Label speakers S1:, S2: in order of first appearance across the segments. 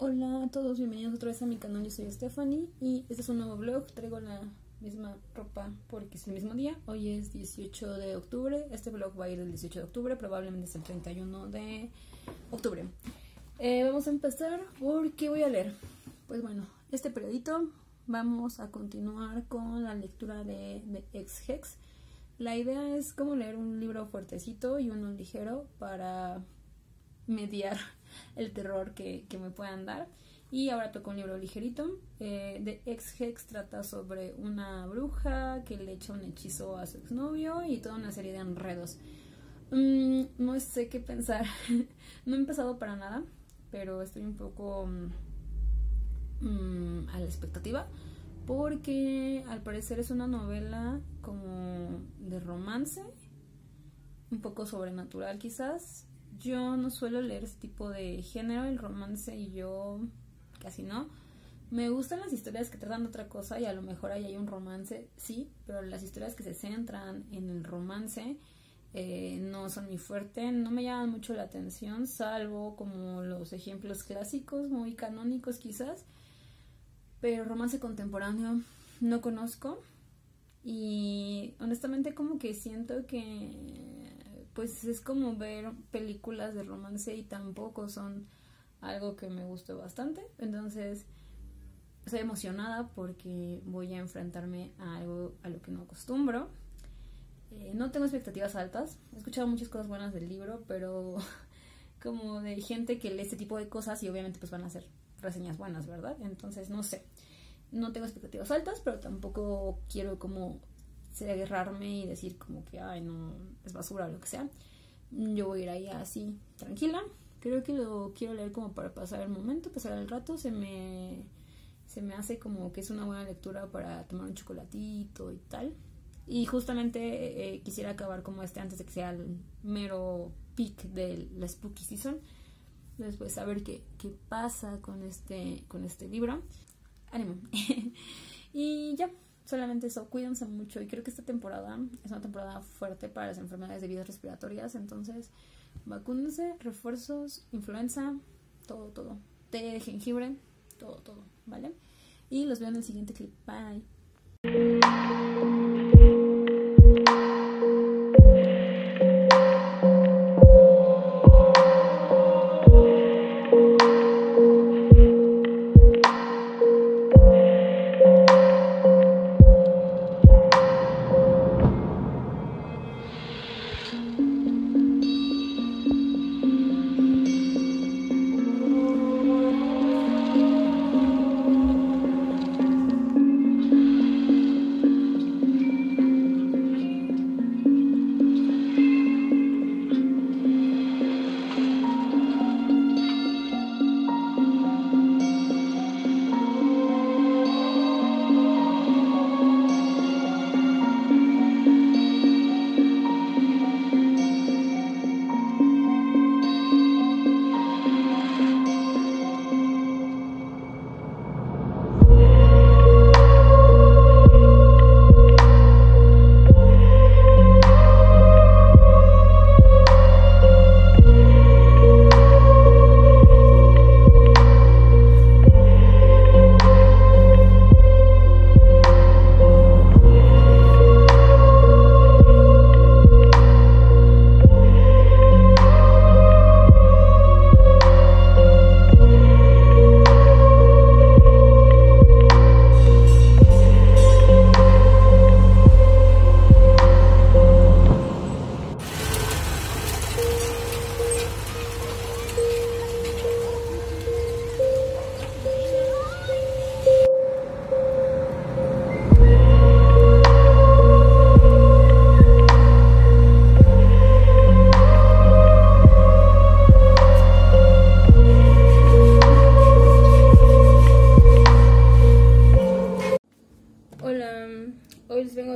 S1: Hola a todos, bienvenidos otra vez a mi canal, yo soy Stephanie y este es un nuevo vlog, traigo la misma ropa porque es el mismo día, hoy es 18 de octubre, este vlog va a ir el 18 de octubre, probablemente es el 31 de octubre. Eh, vamos a empezar, ¿por qué voy a leer? Pues bueno, este periodito vamos a continuar con la lectura de, de Ex-Hex. La idea es como leer un libro fuertecito y uno ligero para mediar el terror que, me puedan dar. Y ahora toco un libro ligerito. Eh, de Ex Hex trata sobre una bruja que le echa un hechizo a su exnovio y toda una serie de enredos. Mm, no sé qué pensar. no he empezado para nada, pero estoy un poco mm, a la expectativa. Porque al parecer es una novela como de romance, un poco sobrenatural quizás, yo no suelo leer ese tipo de género, el romance y yo casi no. Me gustan las historias que tratan de otra cosa y a lo mejor ahí hay un romance, sí, pero las historias que se centran en el romance eh, no son mi fuerte, no me llaman mucho la atención, salvo como los ejemplos clásicos, muy canónicos quizás, pero romance contemporáneo no conozco y honestamente como que siento que pues es como ver películas de romance y tampoco son algo que me gustó bastante. Entonces, estoy emocionada porque voy a enfrentarme a algo a lo que no acostumbro. Eh, no tengo expectativas altas. He escuchado muchas cosas buenas del libro, pero como de gente que lee este tipo de cosas y obviamente pues van a ser reseñas buenas, ¿verdad? Entonces, no sé. No tengo expectativas altas, pero tampoco quiero como agarrarme y decir como que, ay, no, es basura o lo que sea. Yo voy a ir ahí así, tranquila. Creo que lo quiero leer como para pasar el momento, pasar el rato. Se me, se me hace como que es una buena lectura para tomar un chocolatito y tal. Y justamente eh, quisiera acabar como este antes de que sea el mero peak de la Spooky Season. Después a ver qué, qué pasa con este, con este libro. Ánimo. y ya, solamente eso, cuídense mucho y creo que esta temporada es una temporada fuerte para las enfermedades de vías respiratorias, entonces vacúnense, refuerzos, influenza, todo, todo, té de jengibre, todo, todo, ¿vale? Y los veo en el siguiente clip, bye.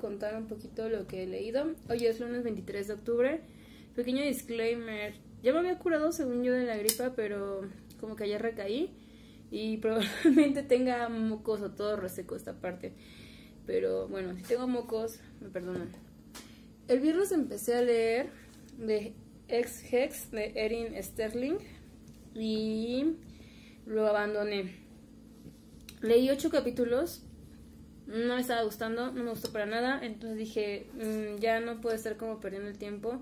S1: Contar un poquito lo que he leído. Hoy es lunes 23 de octubre. Pequeño disclaimer. Ya me había curado según yo de la gripa, pero como que ayer recaí. Y probablemente tenga mocos o todo reseco esta parte. Pero bueno, si tengo mocos, me perdonan. El viernes empecé a leer de Ex Hex de Erin Sterling. Y lo abandoné. Leí ocho capítulos, no me estaba gustando, no me gustó para nada, entonces dije, mm, ya no puedo estar como perdiendo el tiempo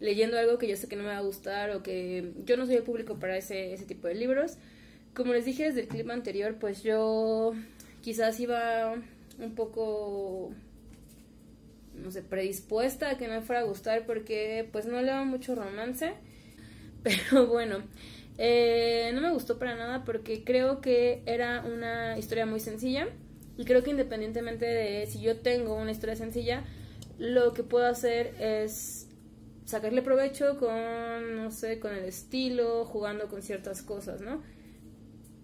S1: leyendo algo que yo sé que no me va a gustar o que yo no soy el público para ese, ese tipo de libros. Como les dije desde el clip anterior, pues yo quizás iba un poco, no sé, predispuesta a que me fuera a gustar porque pues no leo mucho romance. Pero bueno, eh, no me gustó para nada porque creo que era una historia muy sencilla y creo que independientemente de si yo tengo una historia sencilla, lo que puedo hacer es sacarle provecho con, no sé, con el estilo, jugando con ciertas cosas, ¿no?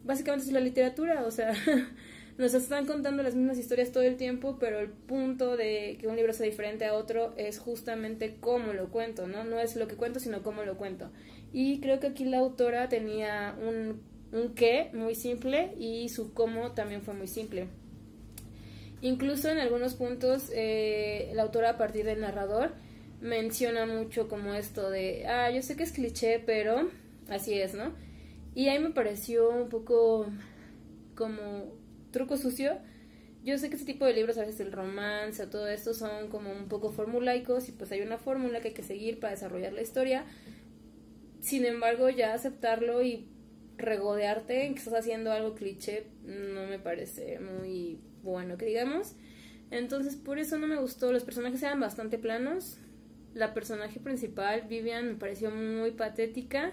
S1: Básicamente es la literatura, o sea, nos están contando las mismas historias todo el tiempo, pero el punto de que un libro sea diferente a otro es justamente cómo lo cuento, ¿no? No es lo que cuento, sino cómo lo cuento. Y creo que aquí la autora tenía un, un qué muy simple y su cómo también fue muy simple. Incluso en algunos puntos eh, la autora a partir del narrador menciona mucho como esto de, ah, yo sé que es cliché, pero así es, ¿no? Y ahí me pareció un poco como truco sucio. Yo sé que este tipo de libros, a veces el romance o todo esto, son como un poco formulaicos y pues hay una fórmula que hay que seguir para desarrollar la historia, sin embargo, ya aceptarlo y regodearte en que estás haciendo algo cliché no me parece muy bueno que digamos. Entonces, por eso no me gustó. Los personajes eran bastante planos. La personaje principal, Vivian, me pareció muy patética.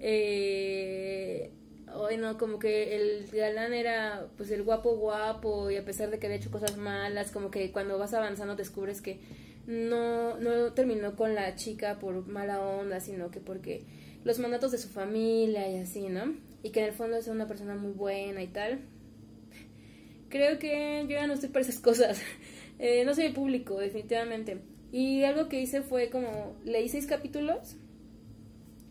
S1: Eh, bueno, como que el galán era pues el guapo guapo y a pesar de que había hecho cosas malas, como que cuando vas avanzando descubres que no, no terminó con la chica por mala onda, sino que porque los mandatos de su familia y así, ¿no? Y que en el fondo es una persona muy buena y tal. Creo que yo ya no estoy para esas cosas. Eh, no soy el público, definitivamente. Y algo que hice fue como, leí seis capítulos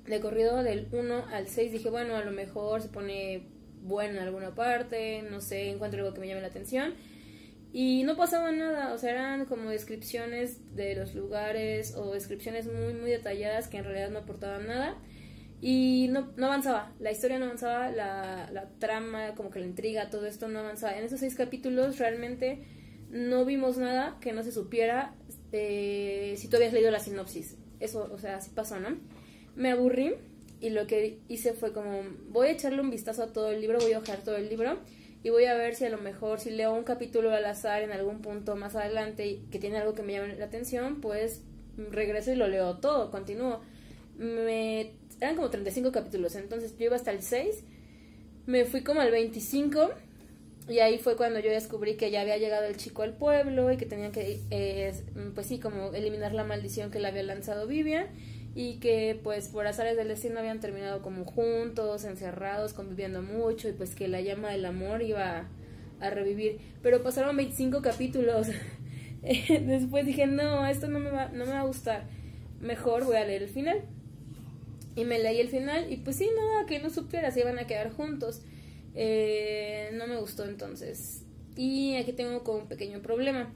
S1: de corrido del 1 al 6. Dije, bueno, a lo mejor se pone bueno en alguna parte, no sé, encuentro algo que me llame la atención. Y no pasaba nada, o sea, eran como descripciones de los lugares o descripciones muy, muy detalladas que en realidad no aportaban nada. Y no, no avanzaba, la historia no avanzaba, la, la trama, como que la intriga, todo esto no avanzaba. En esos seis capítulos realmente no vimos nada que no se supiera eh, si tú habías leído la sinopsis. Eso, o sea, así pasó, ¿no? Me aburrí y lo que hice fue como, voy a echarle un vistazo a todo el libro, voy a ojear todo el libro y voy a ver si a lo mejor si leo un capítulo al azar en algún punto más adelante que tiene algo que me llame la atención, pues regreso y lo leo todo, continúo. Me eran como 35 capítulos, entonces yo iba hasta el 6, me fui como al 25 y ahí fue cuando yo descubrí que ya había llegado el chico al pueblo y que tenía que, eh, pues sí, como eliminar la maldición que le había lanzado Vivian y que pues por azares del destino habían terminado como juntos, encerrados, conviviendo mucho y pues que la llama del amor iba a, revivir. Pero pasaron 25 capítulos. Después dije, no, esto no me, va, no me va a gustar. Mejor voy a leer el final. Y me leí el final y pues sí, nada, que no supiera, se iban a quedar juntos. Eh, no me gustó entonces. Y aquí tengo como un pequeño problema.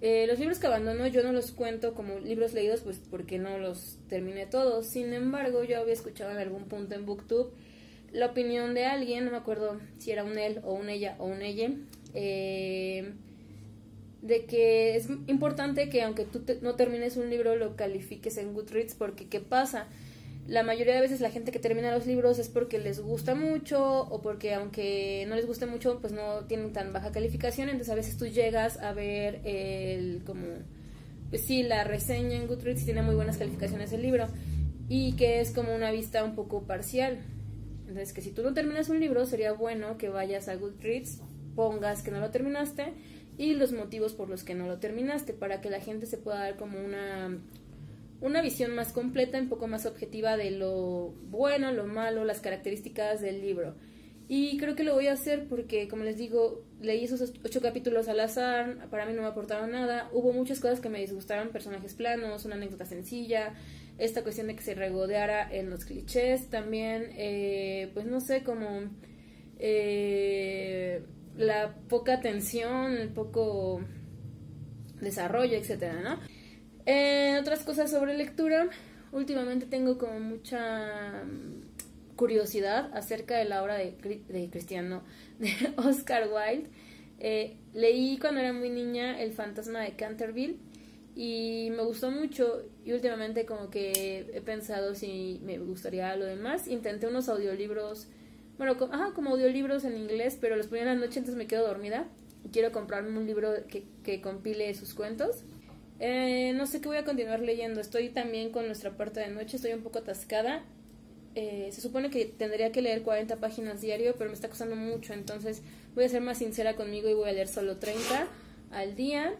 S1: Eh, los libros que abandono yo no los cuento como libros leídos pues porque no los terminé todos. Sin embargo, yo había escuchado en algún punto en Booktube la opinión de alguien, no me acuerdo si era un él o un ella o un ella, eh, de que es importante que aunque tú no termines un libro lo califiques en Goodreads porque ¿qué pasa? La mayoría de veces la gente que termina los libros es porque les gusta mucho o porque aunque no les guste mucho pues no tienen tan baja calificación. Entonces a veces tú llegas a ver el como pues sí la reseña en Goodreads tiene muy buenas calificaciones el libro y que es como una vista un poco parcial. Entonces que si tú no terminas un libro sería bueno que vayas a Goodreads pongas que no lo terminaste y los motivos por los que no lo terminaste para que la gente se pueda dar como una una visión más completa, un poco más objetiva de lo bueno, lo malo, las características del libro. Y creo que lo voy a hacer porque, como les digo, leí esos ocho capítulos al azar, para mí no me aportaron nada, hubo muchas cosas que me disgustaron, personajes planos, una anécdota sencilla, esta cuestión de que se regodeara en los clichés, también, eh, pues no sé, como eh, la poca atención, el poco desarrollo, etcétera, ¿no? Eh, otras cosas sobre lectura. Últimamente tengo como mucha curiosidad acerca de la obra de, de Cristiano, de Oscar Wilde. Eh, leí cuando era muy niña El fantasma de Canterville y me gustó mucho y últimamente como que he pensado si me gustaría lo demás. Intenté unos audiolibros, bueno, como, como audiolibros en inglés, pero los ponía en la noche entonces me quedo dormida quiero comprarme un libro que, que compile sus cuentos. Eh, no sé qué voy a continuar leyendo. Estoy también con nuestra parte de noche, estoy un poco atascada. Eh, se supone que tendría que leer 40 páginas diario, pero me está costando mucho, entonces voy a ser más sincera conmigo y voy a leer solo 30 al día.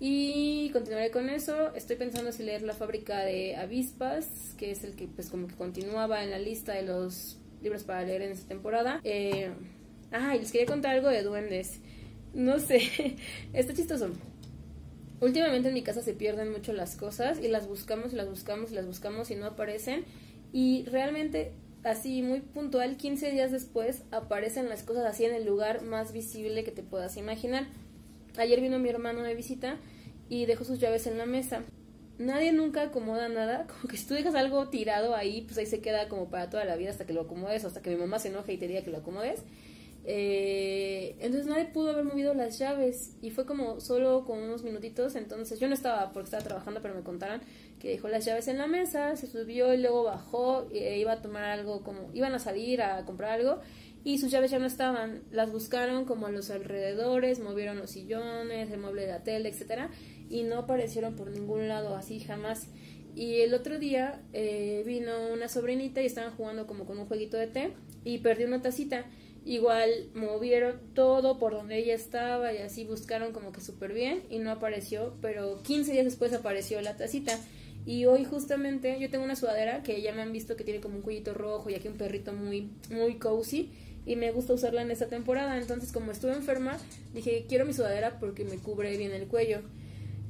S1: Y continuaré con eso. Estoy pensando si leer La fábrica de avispas, que es el que pues como que continuaba en la lista de los libros para leer en esta temporada. Eh, ah, y les quería contar algo de duendes. No sé, está chistoso. Últimamente en mi casa se pierden mucho las cosas y las buscamos y las buscamos y las buscamos y no aparecen. Y realmente así muy puntual, 15 días después aparecen las cosas así en el lugar más visible que te puedas imaginar. Ayer vino mi hermano de visita y dejó sus llaves en la mesa. Nadie nunca acomoda nada, como que si tú dejas algo tirado ahí, pues ahí se queda como para toda la vida hasta que lo acomodes hasta que mi mamá se enoje y te diga que lo acomodes. Eh, entonces nadie pudo haber movido las llaves y fue como solo con unos minutitos. Entonces yo no estaba porque estaba trabajando, pero me contaron que dejó las llaves en la mesa, se subió y luego bajó, e iba a tomar algo como, iban a salir a comprar algo y sus llaves ya no estaban. Las buscaron como a los alrededores, movieron los sillones, el mueble de la tele, etcétera y no aparecieron por ningún lado así jamás. Y el otro día eh, vino una sobrinita y estaban jugando como con un jueguito de té y perdió una tacita Igual movieron todo por donde ella estaba y así buscaron como que súper bien y no apareció, pero 15 días después apareció la tacita. Y hoy justamente yo tengo una sudadera que ya me han visto que tiene como un cuellito rojo y aquí un perrito muy, muy cozy y me gusta usarla en esta temporada. Entonces como estuve enferma, dije quiero mi sudadera porque me cubre bien el cuello.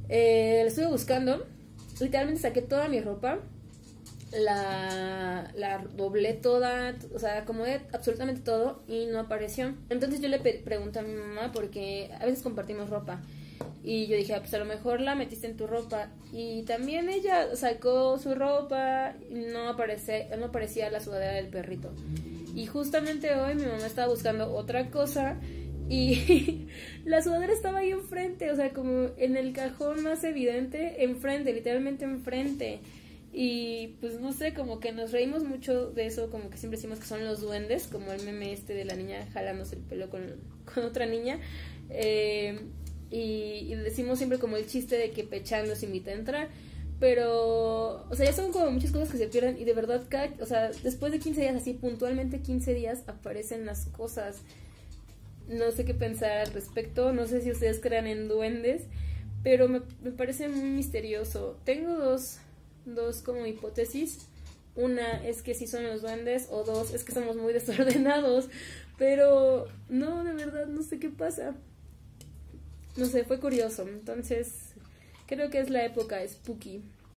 S1: Eh, la estuve buscando, literalmente saqué toda mi ropa la, la doblé toda, o sea, acomodé absolutamente todo y no apareció. Entonces yo le pregunté a mi mamá porque a veces compartimos ropa. Y yo dije, ah, pues a lo mejor la metiste en tu ropa. Y también ella sacó su ropa y no, aparece, no aparecía la sudadera del perrito. Y justamente hoy mi mamá estaba buscando otra cosa y la sudadera estaba ahí enfrente, o sea, como en el cajón más evidente, enfrente, literalmente enfrente. Y pues no sé, como que nos reímos mucho de eso, como que siempre decimos que son los duendes, como el meme este de la niña jalándose el pelo con, con otra niña. Eh, y, decimos siempre como el chiste de que Pechan los invita a entrar. Pero, o sea, ya son como muchas cosas que se pierden y de verdad, cada, o sea, después de 15 días, así puntualmente 15 días, aparecen las cosas. No sé qué pensar al respecto, no sé si ustedes crean en duendes, pero me, me parece muy misterioso. Tengo dos dos como hipótesis. Una es que sí son los duendes o dos es que somos muy desordenados. Pero no, de verdad, no sé qué pasa. No sé, fue curioso. Entonces, creo que es la época spooky.